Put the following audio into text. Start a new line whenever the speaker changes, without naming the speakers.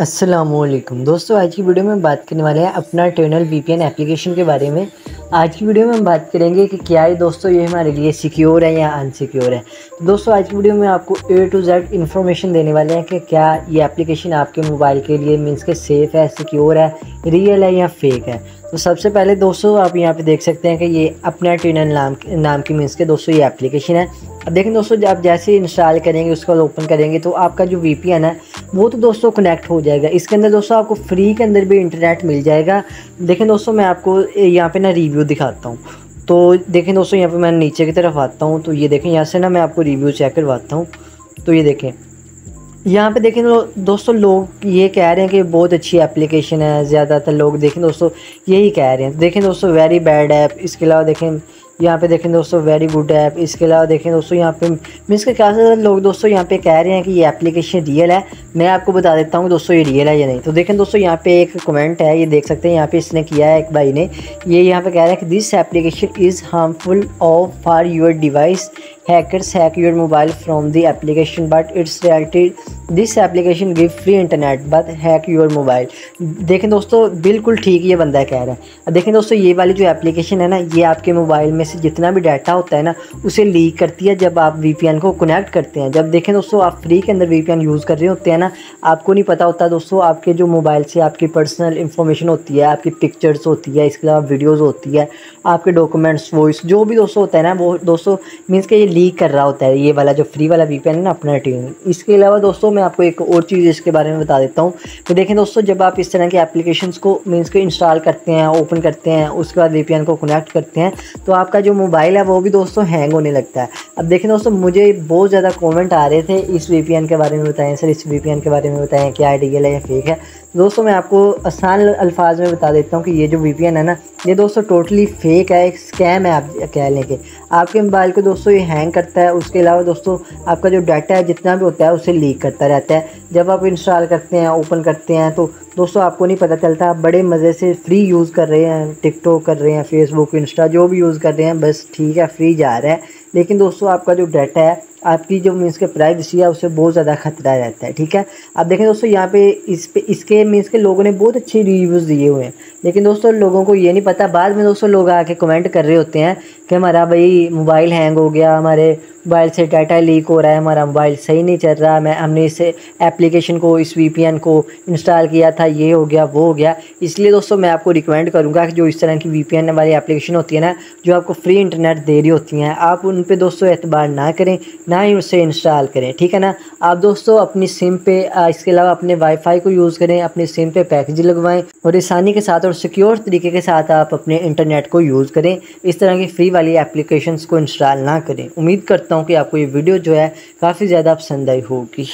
असलम दोस्तों, आज की वीडियो में बात करने वाले हैं अपना टर्नल वीपीएन एप्लीकेशन के बारे में। आज की वीडियो में हम बात करेंगे कि क्या ये दोस्तों, ये हमारे लिए सिक्योर है या अनसिक्योर है। तो दोस्तों, आज की वीडियो में आपको ए टू जेड इन्फॉर्मेशन देने वाले हैं कि क्या ये एप्लीकेशन आपके मोबाइल के लिए मीन्स के सेफ़ है सिक्योर है रियल है या फेक है। तो सबसे पहले दोस्तों, आप यहाँ पे देख सकते हैं कि ये अपना टर्नल नाम नाम की मीन्स के दोस्तों, ये एप्लीकेशन है। अब देखें दोस्तों आप जैसे इंस्टॉल करेंगे, उसको ओपन करेंगे तो आपका जो वीपीएन है वो तो दोस्तों कनेक्ट हो जाएगा। इसके अंदर दोस्तों आपको फ्री के अंदर भी इंटरनेट मिल जाएगा। देखें दोस्तों, मैं आपको यहाँ पे ना रिव्यू दिखाता हूँ। तो देखें दोस्तों, यहाँ पे मैं नीचे की तरफ़ आता हूँ। तो ये देखें, यहाँ से ना मैं आपको रिव्यू चेक करवाता हूँ। तो ये देखें, यहाँ पे देखें दोस्तों, लोग ये कह रहे हैं कि बहुत अच्छी एप्लीकेशन है। ज़्यादातर लोग देखें दोस्तों, यही कह रहे हैं। देखें दोस्तों वेरी बैड ऐप इसके अलावा देखें यहाँ पे देखें दोस्तों वेरी गुड ऐप इसके अलावा देखें दोस्तों, यहाँ पे मीन्स के क्या लोग दोस्तों यहाँ पे कह रहे हैं कि ये एप्लीकेशन रियल है। मैं आपको बता देता हूँ दोस्तों ये रियल है या नहीं। तो देखें दोस्तों, यहाँ पे एक कमेंट है, ये देख सकते हैं, यहाँ पे इसने किया है एक भाई ने। ये यहाँ पे कह रहा है कि this application is harmful of for your device hackers hack your mobile from the application, but it's reality this application give free internet but hack your mobile देखें दोस्तों, बिल्कुल ठीक ये बंदा कह रहा है। देखें दोस्तों, ये वाली जो एप्लीकेशन है ना, ये आपके मोबाइल में से जितना भी डाटा होता है ना, उसे लीक करती है जब आप वीपीएन को कनेक्ट करते हैं। जब देखें दोस्तों, आप फ्री के अंदर वीपीएन यूज़ कर रहे होते हैं ना, आपको नहीं पता होता दोस्तों, आपके जो मोबाइल से आपकी पर्सनल इन्फॉर्मेशन होती है, आपकी पिक्चर्स होती है, इसके अलावा वीडियोज़ होती है, आपके डॉक्यूमेंट्स वॉइस जो भी दोस्तों होता है ना, वो दोस्तों मीन्स के ये लीक कर रहा होता है। ये वाला जो फ्री वाला वीपीएन है ना, अपना टीम इसके अलावा दोस्तों मैं आपको एक और चीज़ इसके बारे में बता देता हूँ। तो देखें दोस्तों, जब आप इस तरह के एप्लीकेशन को मीन्स को इंस्टॉल करते हैं ओपन करते हैं, उसके बाद वीपीएन को कनेक्ट करते हैं तो आपका जो मोबाइल है वो भी दोस्तों हैंग होने लगता है। अब देखें दोस्तों, मुझे बहुत ज़्यादा कॉमेंट आ रहे थे इस वीपीएन के बारे में बताएँ सर इस वीपीएन के बारे में बताएँ, क्या आइडियल है या फेक है? दोस्तों, मैं आपको आसान अल्फाज में बता देता हूँ कि ये जो वीपीएन है ना, ये दोस्तों टोटली फेक है एक स्कैम है आप कह लें कि आपके मोबाइल को दोस्तों ये हैंग करता है, उसके अलावा दोस्तों, आपका जो डाटा है, जितना भी होता है, उसे लीक करता रहता है। जब आप इंस्टॉल करते हैं ओपन करते हैं तो दोस्तों आपको नहीं पता चलता, आप बड़े मज़े से फ्री यूज़ कर रहे हैं टिकटॉक कर रहे हैं फेसबुक इंस्टा जो भी यूज़ कर रहे हैं, बस ठीक है फ्री जा रहा है। लेकिन दोस्तों, आपका जो डाटा है आपकी जो मीन्स के प्राइवेसी है, उससे बहुत ज़्यादा खतरा रहता है, ठीक है? आप देखें दोस्तों, यहाँ पे इस पे, इसके मीन्स के लोगों ने बहुत अच्छे रिव्यूज़ दिए हुए हैं। लेकिन दोस्तों, लोगों को ये नहीं पता, बाद में दोस्तों लोग आके कमेंट कर रहे होते हैं कि हमारा भाई मोबाइल हैंग हो गया, हमारे मोबाइल से डाटा लीक हो रहा है, हमारा मोबाइल सही नहीं चल रहा। मैं, हमने इस एप्लीकेशन को, इस वीपीएन को इंस्टॉल किया था, ये हो गया, वो हो गया। इसलिए दोस्तों, मैं आपको रिकमेंड करूँगा कि जो इस तरह की वीपीएन वाली एप्लीकेशन होती है ना, जो आपको फ्री इंटरनेट दे रही होती हैं, आप उन पर दोस्तों एतबार ना करें, ना ही उससे इंस्टॉल करें, ठीक है ना? आप दोस्तों अपनी सिम पे इसके अलावा अपने वाईफाई को यूज़ करें, अपनी सिम पे पैकेज लगवाएँ और आसानी के साथ और सिक्योर तरीके के साथ आप अपने इंटरनेट को यूज़ करें। इस तरह की फ्री वाली एप्लीकेशंस को इंस्टॉल ना करें। उम्मीद करता हूँ कि आपको ये वीडियो जो है काफ़ी ज़्यादा पसंद आई होगी।